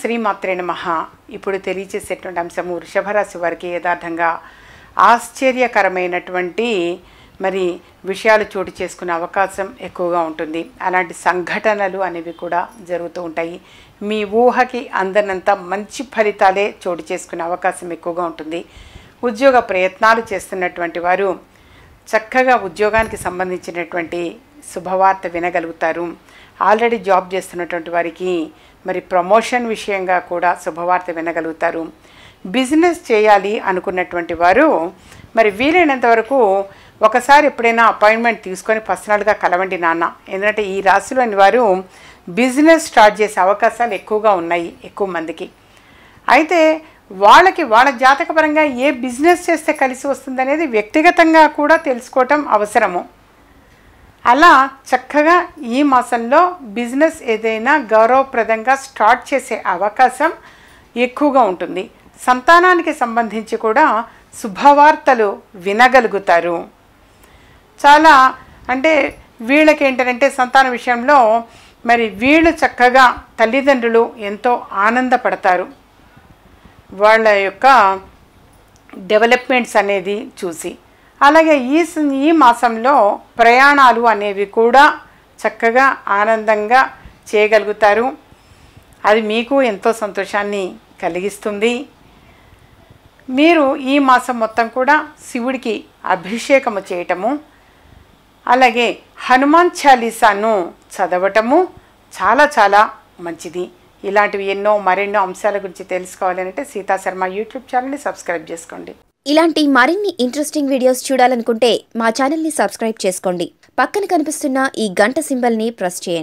శ్రీమాత్రే నమ. ఇప్పుడు తెలియచేసేటువంటి అంశము వృషభరాశి వారికి యథార్థంగా ఆశ్చర్యకరమైనటువంటి మరి విషయాలు చోటు చేసుకునే అవకాశం ఎక్కువగా ఉంటుంది. అలాంటి సంఘటనలు అనేవి కూడా జరుగుతూ ఉంటాయి. మీ ఊహకి అందనంత మంచి ఫలితాలే చోటు చేసుకునే అవకాశం ఎక్కువగా ఉంటుంది. ఉద్యోగ ప్రయత్నాలు చేస్తున్నటువంటి వారు చక్కగా ఉద్యోగానికి సంబంధించినటువంటి శుభవార్త వినగలుగుతారు. ఆల్రెడీ జాబ్ చేస్తున్నటువంటి వారికి మరి ప్రమోషన్ విషయంగా కూడా శుభవార్త వినగలుగుతారు. బిజినెస్ చేయాలి అనుకున్నటువంటి వారు మరి వీలైనంత వరకు ఒకసారి ఎప్పుడైనా అపాయింట్మెంట్ తీసుకొని పర్సనల్గా కలవండి నాన్న. ఎందుకంటే ఈ రాశిలోని వారు బిజినెస్ స్టార్ట్ చేసే అవకాశాలు ఎక్కువగా ఉన్నాయి ఎక్కువ మందికి. అయితే వాళ్ళకి వాళ్ళ జాతకపరంగా ఏ బిజినెస్ చేస్తే కలిసి వస్తుందనేది వ్యక్తిగతంగా కూడా తెలుసుకోవటం అవసరము. అలా చక్కగా ఈ మాసంలో బిజినెస్ ఏదైనా గౌరవప్రదంగా స్టార్ట్ చేసే అవకాశం ఎక్కువగా ఉంటుంది. సంతానానికి సంబంధించి కూడా శుభవార్తలు వినగలుగుతారు. చాలా అంటే వీళ్ళకి ఏంటంటే సంతాన విషయంలో మరి వీళ్ళు చక్కగా తల్లిదండ్రులు ఎంతో ఆనందపడతారు. వాళ్ళ యొక్క డెవలప్మెంట్స్ అనేది చూసి. అలాగే ఈ స- ఈ మాసంలో ప్రయాణాలు అనేవి కూడా చక్కగా ఆనందంగా చేయగలుగుతారు. అది మీకు ఎంతో సంతోషాన్ని కలిగిస్తుంది. మీరు ఈ మాసం మొత్తం కూడా శివుడికి అభిషేకము చేయటము అలాగే హనుమాన్ చాలీసాను చదవటము చాలా చాలా మంచిది. ఇలాంటివి ఎన్నో మరెన్నో అంశాల గురించి తెలుసుకోవాలంటే సీతా శర్మ యూట్యూబ్ ఛానల్ని సబ్స్క్రైబ్ చేసుకోండి. ఇలాంటి మరిన్ని ఇంట్రెస్టింగ్ వీడియోస్ చూడాలనుకుంటే మా ఛానల్ని సబ్స్క్రైబ్ చేసుకోండి. పక్కన కనిపిస్తున్న ఈ గంట సింబల్ని ప్రెస్ చేయండి.